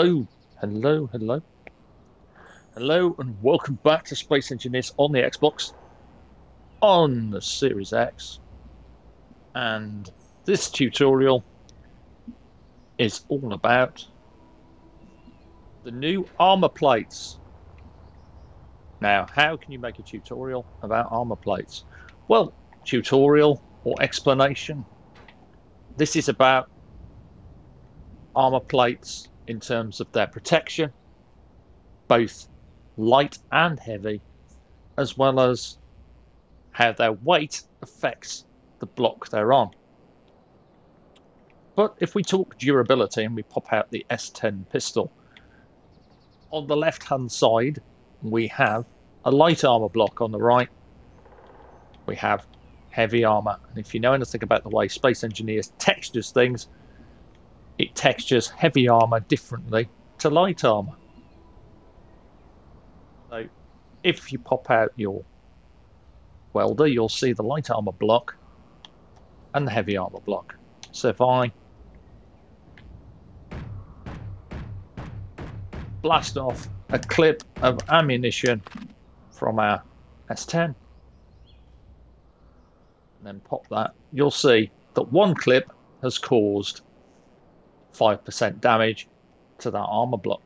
Hello, hello, hello. Hello, and welcome back to Space Engineers on the Xbox, on the Series X. And this tutorial is all about the new armor plates. Now, how can you make a tutorial about armor plates? Well, tutorial or explanation. This is about armor plates in terms of their protection, both light and heavy, as well as how their weight affects the block they're on. But if we talk durability and we pop out the S10 pistol, on the left hand side we have a light armor block on the right. We have heavy armor. And if you know anything about the way Space Engineers textures things, it textures heavy armor differently to light armor. So if you pop out your welder, you'll see the light armor block and the heavy armor block. So if I blast off a clip of ammunition from our S10 and then pop that, you'll see that one clip has caused 5% damage to that armor block.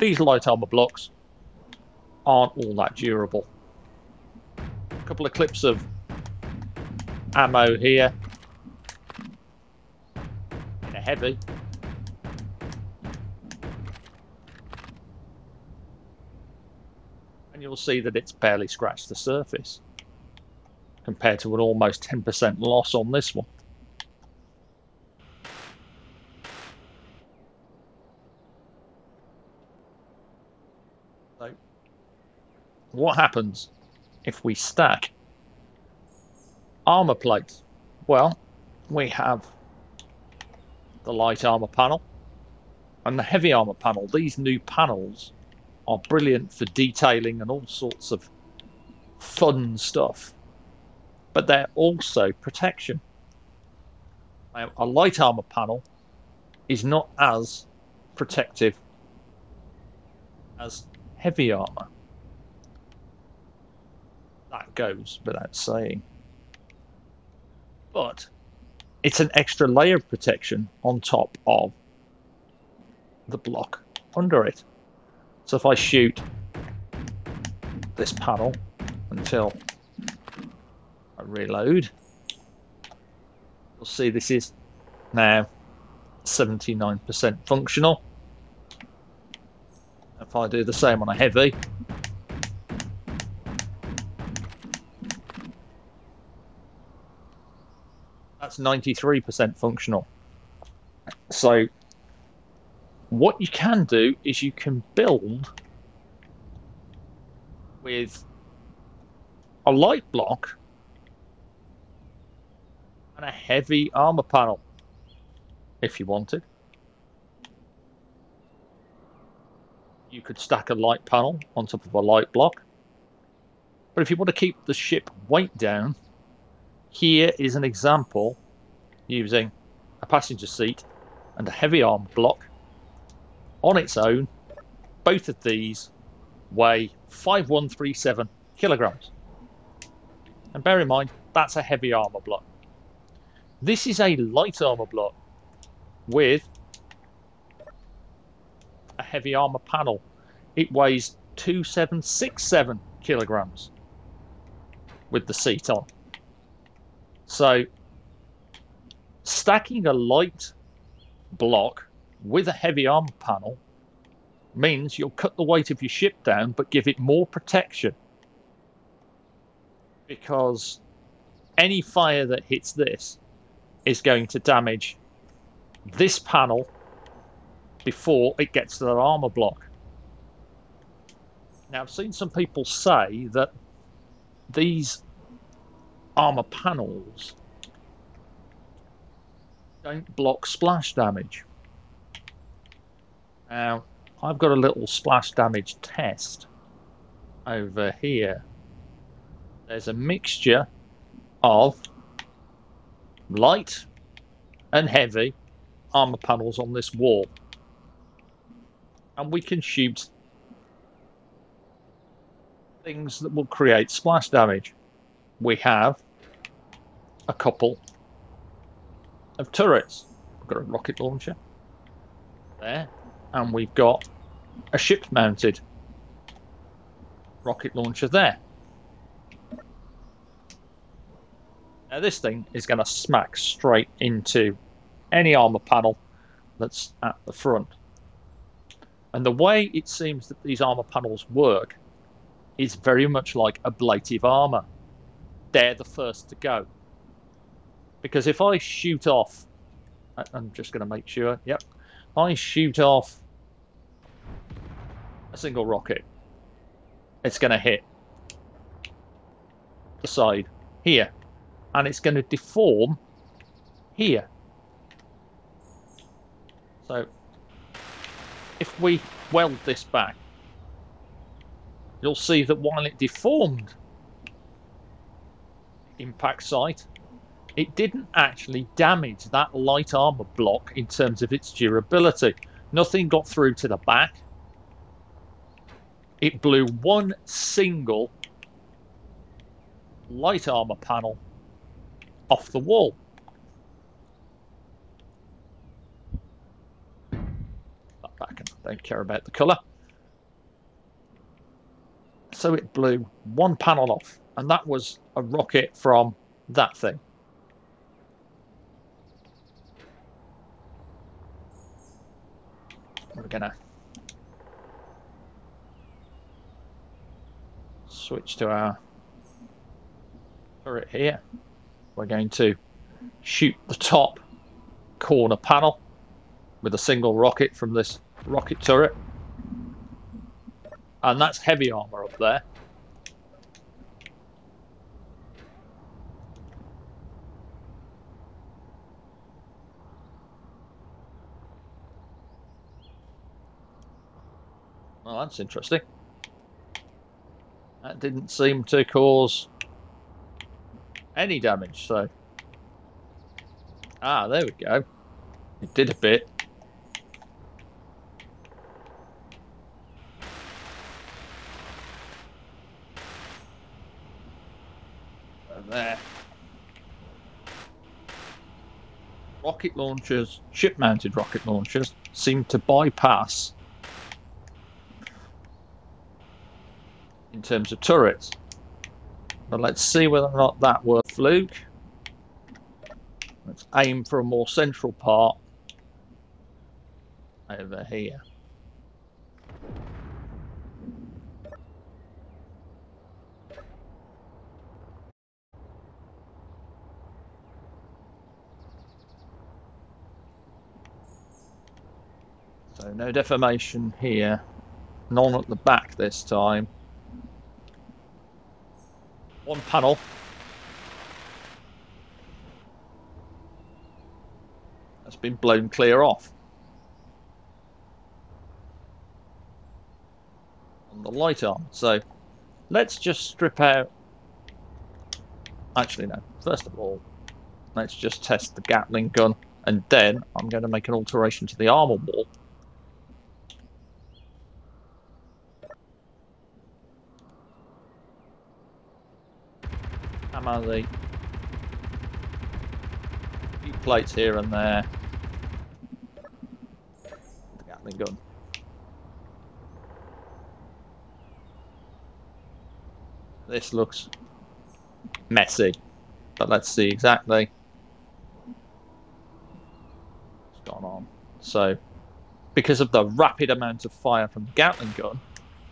These light armor blocks aren't all that durable. A couple of clips of ammo here in a heavy see that it's barely scratched the surface compared to an almost 10% loss on this one. So, what happens if we stack armor plates? Well, we have the light armor panel and the heavy armor panel. These new panels are brilliant for detailing and all sorts of fun stuff. But they're also protection. A light armor panel is not as protective as heavy armor. That goes without saying. But it's an extra layer of protection on top of the block under it. So if I shoot this panel until I reload, you'll see this is now 79% functional. If I do the same on a heavy, that's 93% functional. So what you can do is you can build with a light block and a heavy armor panel if you wanted. You could stack a light panel on top of a light block. But if you want to keep the ship weight down, here is an example using a passenger seat and a heavy arm block on its own, both of these weigh 5137 kilograms. And bear in mind, that's a heavy armor block. This is a light armor block with a heavy armor panel. It weighs 2767 kilograms with the seat on. So, stacking a light block with a heavy armor panel means you'll cut the weight of your ship down but give it more protection because any fire that hits this is going to damage this panel before it gets to their armor block. Now, I've seen some people say that these armor panels don't block splash damage. Now, I've got a little splash damage test over here. There's a mixture of light and heavy armor panels on this wall. And we can shoot things that will create splash damage. We have a couple of turrets. We've got a rocket launcher there, and we've got a ship mounted rocket launcher there. Now this thing is going to smack straight into any armor panel that's at the front. And the way it seems that these armor panels work is very much like ablative armor. They're the first to go. Because if I shoot off, I'm just going to make sure, yep, I shoot off single rocket, it's going to hit the side here and it's going to deform here. So if we weld this back, you'll see that while it deformed impact site, it didn't actually damage that light armor block in terms of its durability. Nothing got through to the back. It blew one single light armor panel off the wall. back and I don't care about the colour. So it blew one panel off, and that was a rocket from that thing. We're gonna switch to our turret here. We're going to shoot the top corner panel with a single rocket from this rocket turret. And that's heavy armor up there. Well, that's interesting. That didn't seem to cause any damage, so... Ah, there we go. It did a bit. There. Rocket launchers, ship-mounted rocket launchers, seem to bypass in terms of turrets. But let's see whether or not that works. Fluke. Let's aim for a more central part over here. So no deformation here, none at the back this time one panel. That's been blown clear off. On the light arm. So let's just strip out. Actually, no. First of all, let's just test the Gatling gun, and then I'm going to make an alteration to the armor wall hammer the few plates here and there. The Gatling gun. This looks messy, but let's see exactly what's gone on. So, because of the rapid amount of fire from the Gatling gun,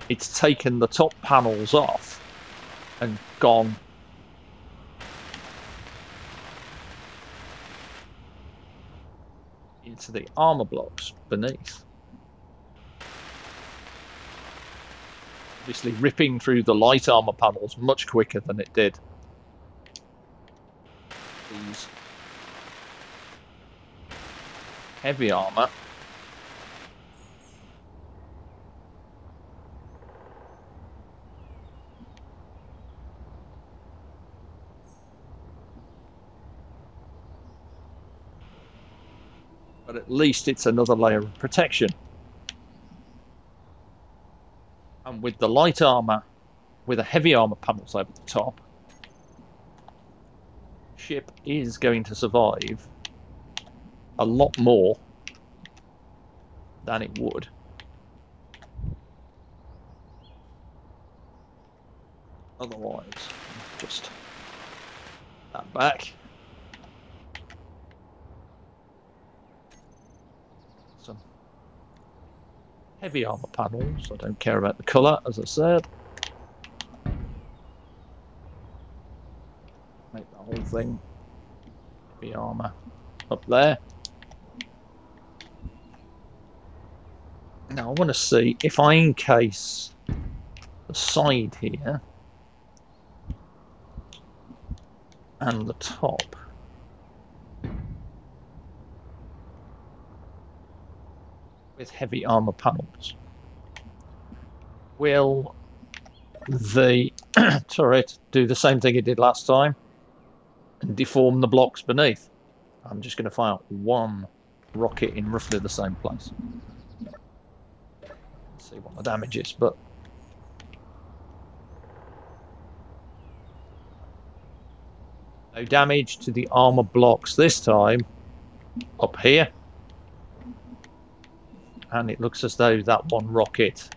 it's taken the top panels off and gone into the armor blocks beneath. Obviously ripping through the light armor panels much quicker than it did. These heavy armor. But at least it's another layer of protection. And with the light armour, with the heavy armour panels over the top, ship is going to survive a lot more than it would otherwise. Just that back. Some heavy armor panels. I don't care about the colour, as I said. Make the whole thing heavy armor up there. Now I want to see if I encase the side here and the top. With heavy armor panels. Will the turret do the same thing it did last time and deform the blocks beneath? I'm just going to fire one rocket in roughly the same place. Let's see what the damage is, but No damage to the armor blocks this time. Up here. And it looks as though that one rocket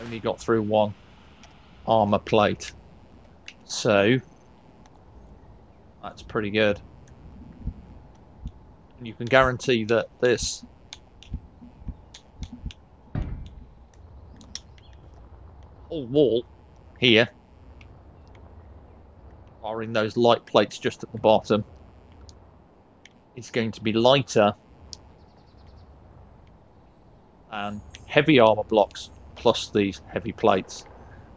only got through one armor plate. So, that's pretty good. And you can guarantee that this whole wall here barring those light plates just at the bottom, is going to be lighter and heavy armor blocks plus these heavy plates.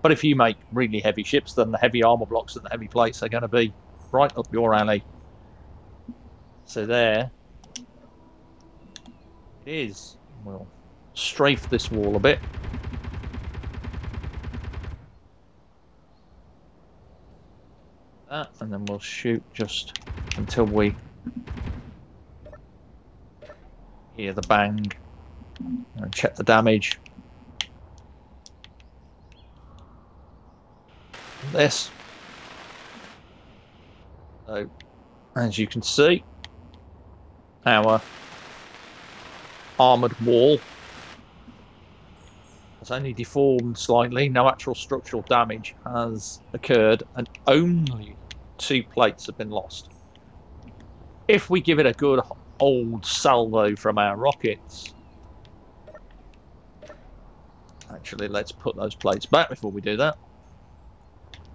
But if you make really heavy ships, then the heavy armor blocks and the heavy plates are going to be right up your alley. So there it is. We'll strafe this wall a bit. that and then we'll shoot just until we hear the bang and check the damage. This. So, as you can see, our armoured wall has only deformed slightly, no actual structural damage has occurred, and only two plates have been lost. If we give it a good old salvo from our rockets, actually let's put those plates back before we do that,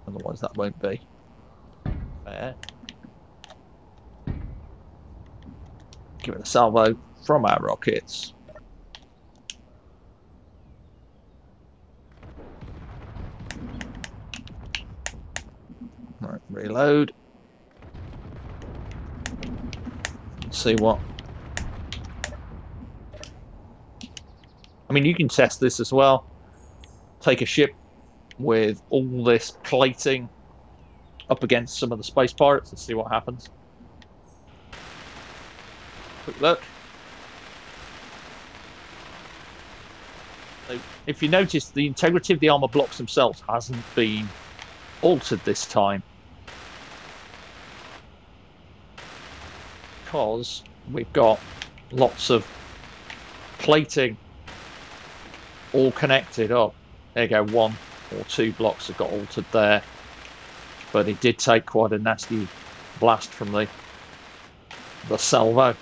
otherwise that won't be fair. Give it a salvo from our rockets. Right, reload. Let's see what. I mean, you can test this as well. Take a ship with all this plating up against some of the space pirates and see what happens. Quick look. If you notice, the integrity of the armor blocks themselves hasn't been altered this time. Because we've got lots of plating all connected up. There you go, one or two blocks have got altered there. But it did take quite a nasty blast from the the salvo.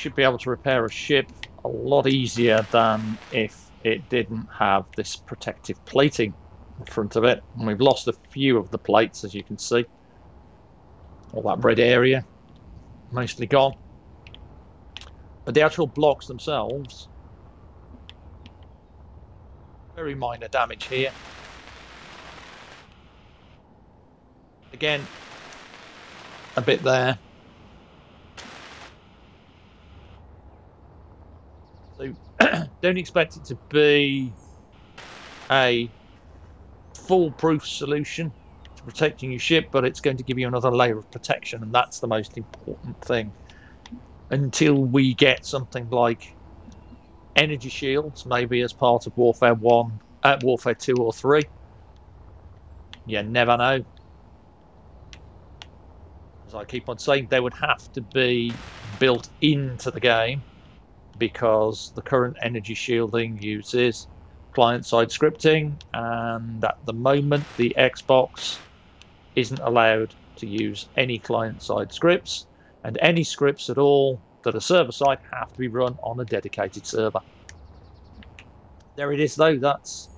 Should be able to repair a ship a lot easier than if it didn't have this protective plating in front of it. And we've lost a few of the plates, as you can see. All that red area, mostly gone. But the actual blocks themselves, very minor damage here. Again, a bit there. So don't expect it to be a foolproof solution to protecting your ship, but it's going to give you another layer of protection, and that's the most important thing. Until we get something like energy shields, maybe as part of Warfare 1, at uh, Warfare 2 or 3. You never know. As I keep on saying, they would have to be built into the game because the current energy shielding uses client-side scripting and at the moment the Xbox isn't allowed to use any client-side scripts and any scripts at all that are server-side have to be run on a dedicated server. There it is though, that's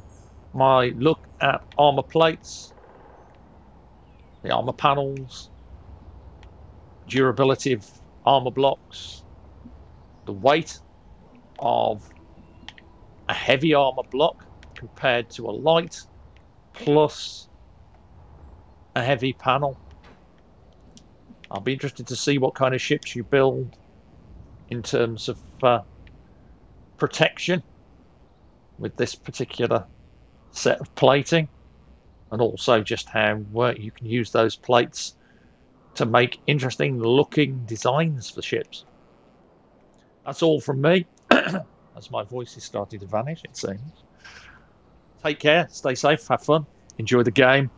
my look at armor plates, the armor panels, durability of armor blocks, the weight of a heavy armor block compared to a light plus a heavy panel. I'll be interested to see what kind of ships you build in terms of uh, protection with this particular set of plating and also just how uh, you can use those plates to make interesting looking designs for ships. That's all from me. As my voice is starting to vanish, it seems. Take care, stay safe, have fun, enjoy the game.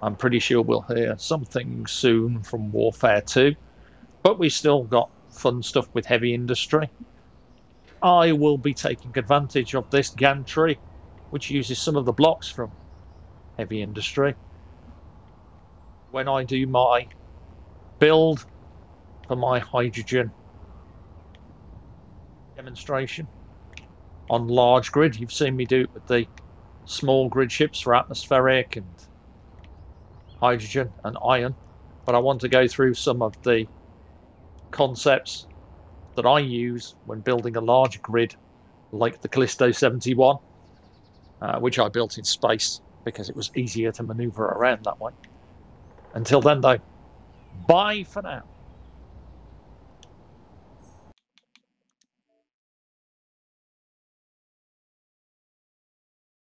I'm pretty sure we'll hear something soon from Warfare 2, but we still got fun stuff with heavy industry. I will be taking advantage of this gantry, which uses some of the blocks from heavy industry. When I do my build for my hydrogen demonstration on large grid, you've seen me do it with the small grid ships for atmospheric and hydrogen and iron, but I want to go through some of the concepts that I use when building a large grid like the Callisto 71, uh, which I built in space because it was easier to maneuver around that way. Until then, though, bye for now.